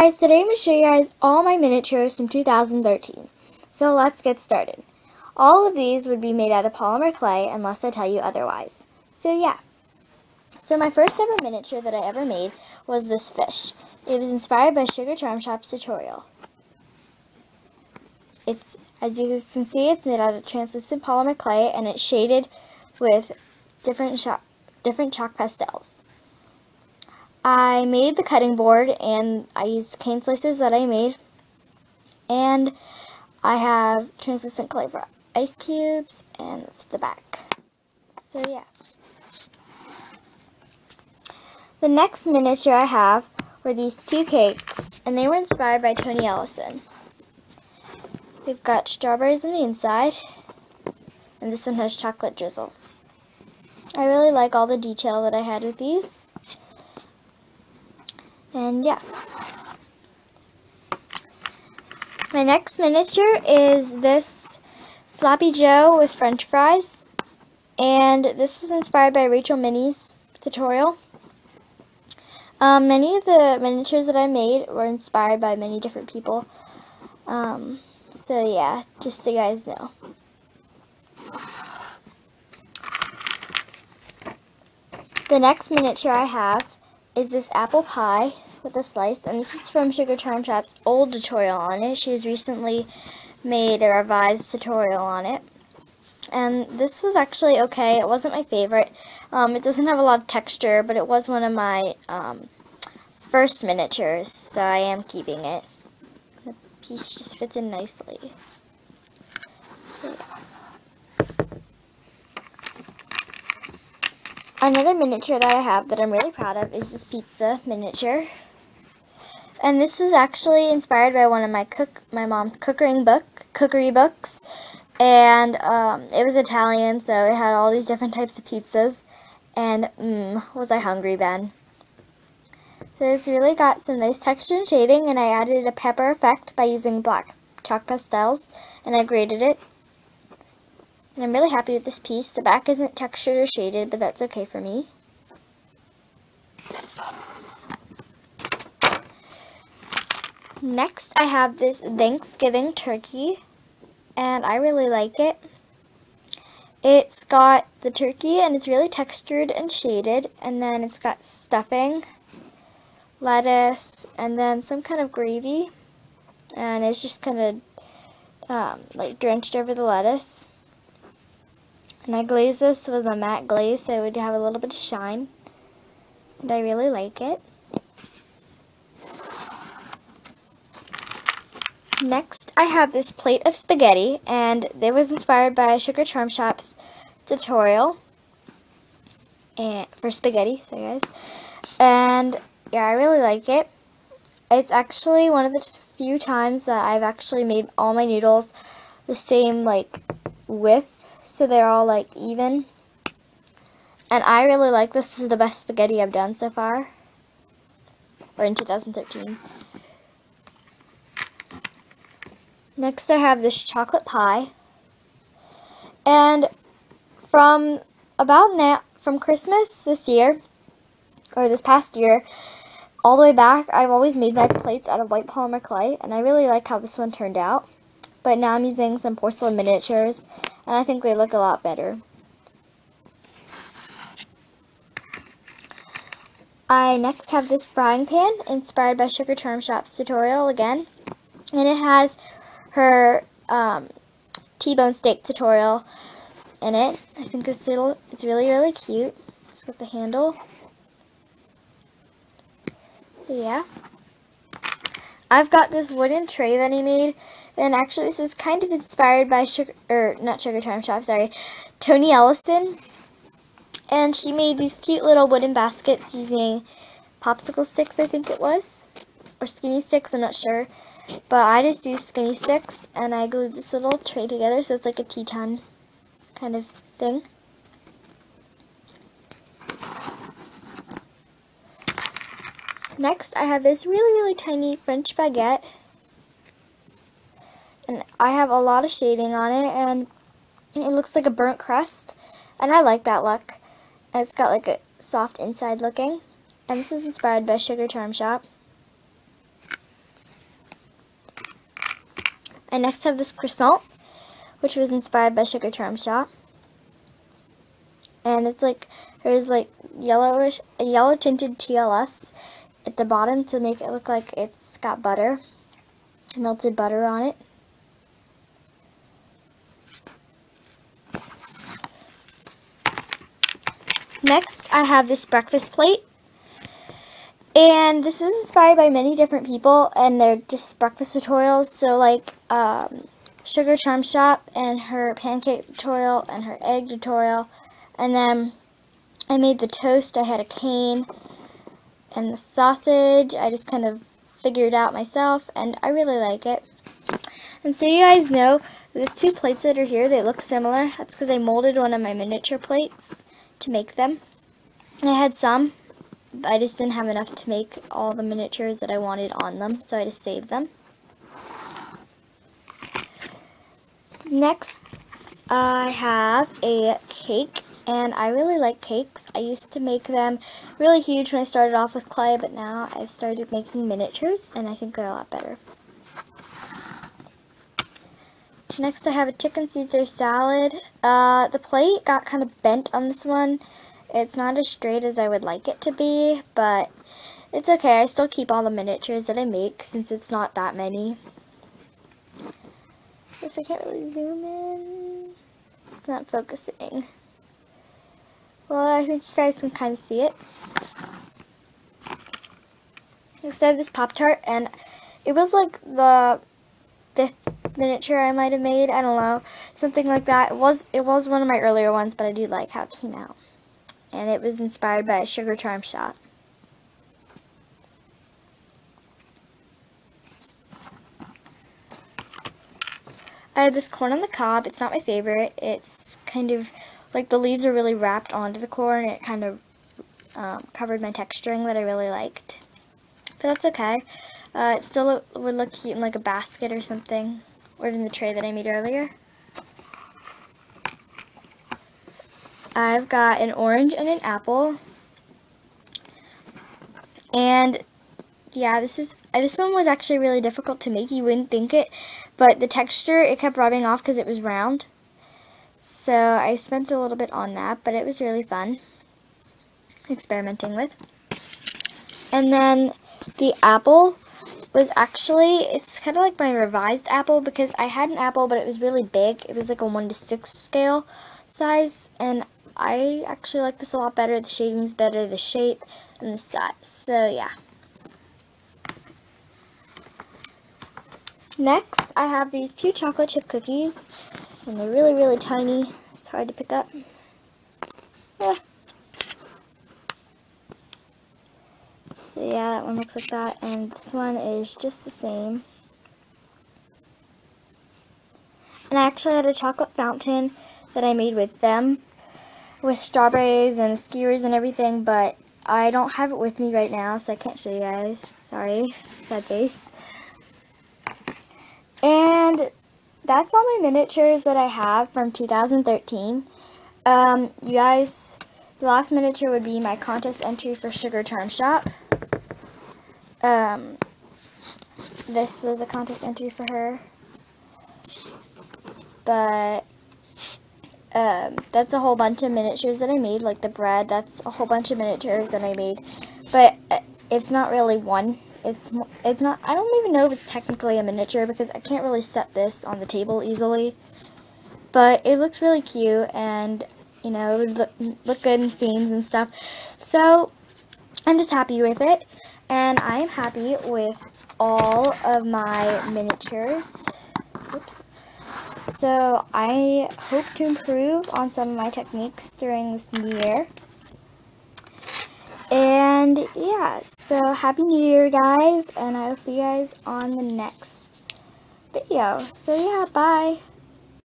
Guys, today I'm going to show you guys all my miniatures from 2013. So let's get started. All of these would be made out of polymer clay unless I tell you otherwise. So yeah. So my first ever miniature that I ever made was this fish. It was inspired by Sugar Charm Shop's tutorial. It's, as you can see, it's made out of translucent polymer clay and it's shaded with different, different chalk pastels. I made the cutting board and I used cane slices that I made. And I have translucent clay for ice cubes and it's the back. So yeah. The next miniature I have were these two cakes and they were inspired by Tony Ellison. They've got strawberries on the inside and this one has chocolate drizzle. I really like all the detail that I had with these. And yeah. My next miniature is this Sloppy Joe with french fries. And this was inspired by Rachel Minnie's tutorial. Um, many of the miniatures that I made were inspired by many different people. Um, so yeah, just so you guys know. The next miniature I have is this apple pie with a slice, and this is from Sugar Charm Shop's old tutorial on it. She's recently made a revised tutorial on it. And this was actually okay. It wasn't my favorite. Um, it doesn't have a lot of texture, but it was one of my um, first miniatures, so I am keeping it. The piece just fits in nicely. So. Another miniature that I have that I'm really proud of is this pizza miniature. And this is actually inspired by one of my cook, my mom's cooking book, cookery books. And um, it was Italian, so it had all these different types of pizzas. And mmm, was I hungry then. So it's really got some nice texture and shading, and I added a pepper effect by using black chalk pastels, and I grated it and I'm really happy with this piece. The back isn't textured or shaded, but that's okay for me. Next, I have this Thanksgiving turkey, and I really like it. It's got the turkey, and it's really textured and shaded, and then it's got stuffing, lettuce, and then some kind of gravy, and it's just kind of um, like drenched over the lettuce. And I glazed this with a matte glaze so it would have a little bit of shine. And I really like it. Next, I have this plate of spaghetti, and it was inspired by Sugar Charm Shop's tutorial and for spaghetti, so guys. And yeah, I really like it. It's actually one of the few times that I've actually made all my noodles the same like width so they're all like even. And I really like this. This is the best spaghetti I've done so far. Or in 2013. Next I have this chocolate pie. And from about now, from Christmas this year, or this past year, all the way back, I've always made my plates out of white polymer clay, and I really like how this one turned out. But now I'm using some porcelain miniatures, and I think they look a lot better. I next have this frying pan inspired by Sugar Charm Shop's tutorial again. And it has her um, T-bone steak tutorial in it. I think it's, little, it's really, really cute. It's got the handle. So yeah. I've got this wooden tray that he made and actually, this is kind of inspired by Sugar, or not Sugar Charm Shop, sorry, Tony Ellison. And she made these cute little wooden baskets using popsicle sticks, I think it was. Or skinny sticks, I'm not sure. But I just used skinny sticks, and I glued this little tray together, so it's like a Teton kind of thing. Next, I have this really, really tiny French baguette and I have a lot of shading on it and it looks like a burnt crust and I like that look. It's got like a soft inside looking and this is inspired by Sugar Charm Shop. I next have this croissant, which was inspired by Sugar Charm Shop. And it's like, there's like yellowish, a yellow tinted TLS at the bottom to make it look like it's got butter, melted butter on it. Next, I have this breakfast plate. And this is inspired by many different people, and they're just breakfast tutorials. So, like, um, Sugar Charm Shop, and her pancake tutorial, and her egg tutorial. And then I made the toast. I had a cane, and the sausage. I just kind of figured out myself, and I really like it. And so you guys know, the two plates that are here, they look similar. That's because I molded one of my miniature plates to make them. And I had some, I just didn't have enough to make all the miniatures that I wanted on them, so I just saved them. Next, I have a cake, and I really like cakes. I used to make them really huge when I started off with clay, but now I've started making miniatures, and I think they're a lot better. Next I have a chicken Caesar salad. Uh, the plate got kind of bent on this one. It's not as straight as I would like it to be, but it's okay. I still keep all the miniatures that I make since it's not that many. Guess I can't really zoom in. It's not focusing. Well, I think you guys can kind of see it. Next I have this Pop-Tart, and it was like the fifth miniature I might have made. I don't know. Something like that. It was it was one of my earlier ones, but I do like how it came out. And it was inspired by a Sugar Charm shop. I have this corn on the cob. It's not my favorite. It's kind of like the leaves are really wrapped onto the corn. It kind of um, covered my texturing that I really liked. But that's okay. Uh, it still would look cute in like a basket or something or in the tray that I made earlier. I've got an orange and an apple. And yeah, this is this one was actually really difficult to make. You wouldn't think it, but the texture it kept rubbing off because it was round. So I spent a little bit on that, but it was really fun experimenting with. And then the apple was actually, it's kind of like my revised apple because I had an apple, but it was really big. It was like a 1 to 6 scale size, and I actually like this a lot better. The shading's better, the shape, and the size. So, yeah. Next, I have these two chocolate chip cookies, and they're really, really tiny. It's hard to pick up. Yeah. So yeah, that one looks like that, and this one is just the same. And I actually had a chocolate fountain that I made with them, with strawberries and skewers and everything, but I don't have it with me right now, so I can't show you guys. Sorry, bad face. And that's all my miniatures that I have from 2013. Um, you guys, the last miniature would be my contest entry for Sugar Charm Shop. Um, this was a contest entry for her. But um, that's a whole bunch of miniatures that I made, like the bread. That's a whole bunch of miniatures that I made. But uh, it's not really one. It's it's not. I don't even know if it's technically a miniature because I can't really set this on the table easily. But it looks really cute, and you know, it would look, look good in themes and stuff. So I'm just happy with it. And I am happy with all of my miniatures. Oops. So I hope to improve on some of my techniques during this new year. And yeah, so happy new year guys, and I'll see you guys on the next video. So yeah, bye.